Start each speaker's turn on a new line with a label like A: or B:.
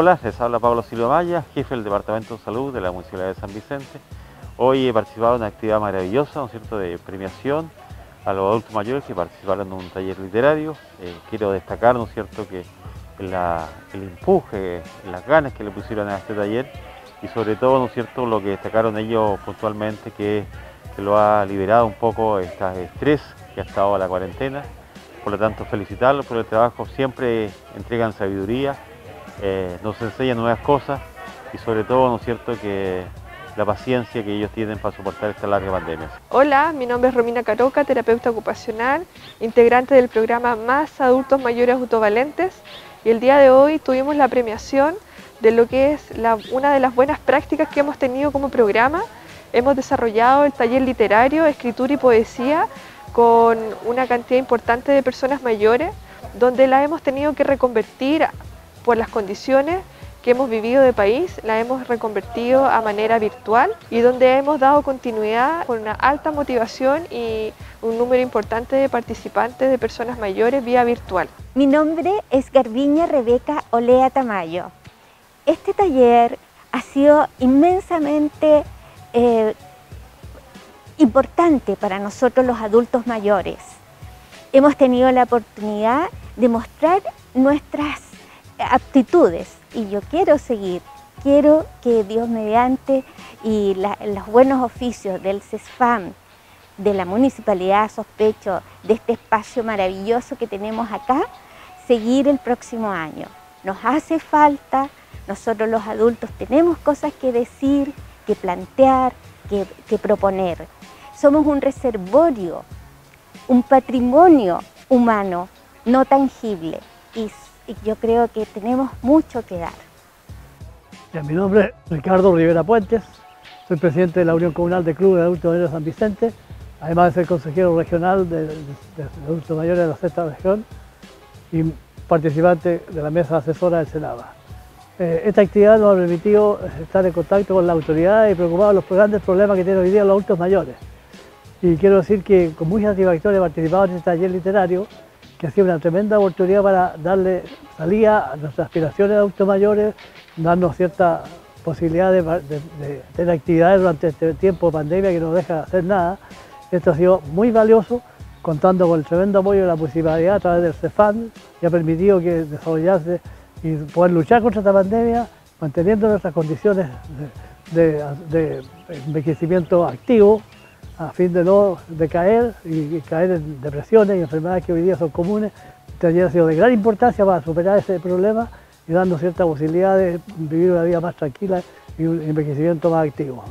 A: Hola, les habla Pablo Silva Maya, jefe del Departamento de Salud de la Municipalidad de San Vicente. Hoy he participado en una actividad maravillosa, ¿no cierto?, de premiación a los adultos mayores que participaron en un taller literario. Eh, quiero destacar, ¿no cierto?, que el empuje, las ganas que le pusieron a este taller y sobre todo, ¿no cierto?, lo que destacaron ellos puntualmente que lo ha liberado un poco este estrés que ha estado a la cuarentena. Por lo tanto, felicitarlos por el trabajo, siempre entregan sabiduría eh, nos enseñan nuevas cosas y sobre todo, ¿no es cierto?, que la paciencia que ellos tienen para soportar esta larga pandemia.
B: Hola, mi nombre es Romina Caroca, terapeuta ocupacional, integrante del programa Más Adultos Mayores Autovalentes y el día de hoy tuvimos la premiación de lo que es una de las buenas prácticas que hemos tenido como programa. Hemos desarrollado el taller literario, escritura y poesía con una cantidad importante de personas mayores donde la hemos tenido que reconvertir por las condiciones que hemos vivido de país, la hemos reconvertido a manera virtual y donde hemos dado continuidad con una alta motivación y un número importante de participantes de personas mayores vía virtual.
C: Mi nombre es Garbiña Rebeca Olea Tamayo. Este taller ha sido inmensamente eh, importante para nosotros los adultos mayores. Hemos tenido la oportunidad de mostrar nuestras aptitudes y yo quiero seguir, quiero que Dios mediante y los buenos oficios del CESFAM, de la municipalidad, sospecho, de este espacio maravilloso que tenemos acá, seguir el próximo año. Nos hace falta, nosotros los adultos tenemos cosas que decir, que plantear, que, que proponer. Somos un reservorio, un patrimonio humano no tangible y y yo creo que tenemos mucho que dar.
D: mi nombre es Ricardo Rivera Puentes, soy presidente de la Unión Comunal de Clubes de Adultos Mayores de San Vicente, además de ser consejero regional de, Adultos Mayores de la sexta región y participante de la mesa asesora del Senaba. Eh, esta actividad nos ha permitido estar en contacto con la autoridad y preocupados de los grandes problemas que tienen hoy día los adultos mayores. Y quiero decir que con muchas satisfacción he participado en este taller literario que ha sido una tremenda oportunidad para darle salida a nuestras aspiraciones de adultos mayores, darnos cierta posibilidad de, tener actividades durante este tiempo de pandemia que no deja hacer nada. Esto ha sido muy valioso, contando con el tremendo apoyo de la municipalidad a través del CEFAN, que ha permitido que desarrollarse y poder luchar contra esta pandemia, manteniendo nuestras condiciones de envejecimiento activo, a fin de no decaer y caer en depresiones y enfermedades que hoy día son comunes. Este ha sido de gran importancia para superar ese problema y dando cierta posibilidad de vivir una vida más tranquila y un envejecimiento más activo.